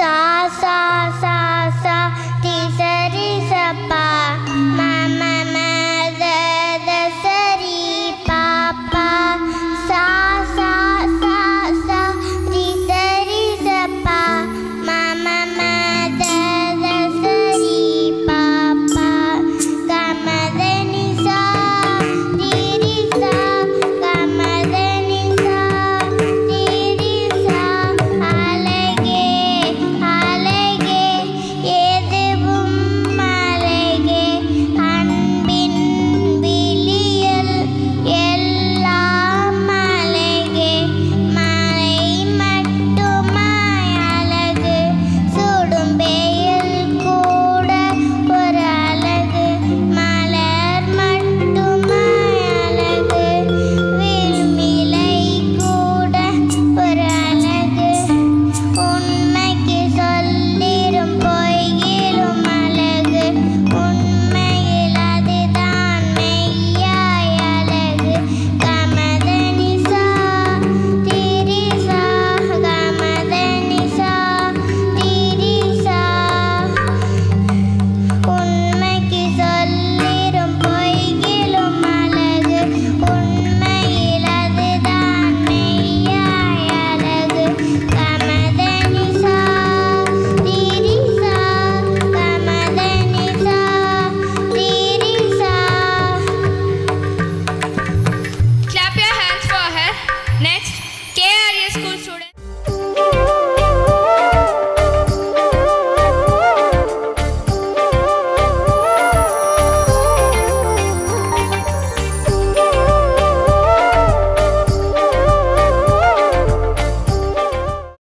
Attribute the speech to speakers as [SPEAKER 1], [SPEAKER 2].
[SPEAKER 1] sa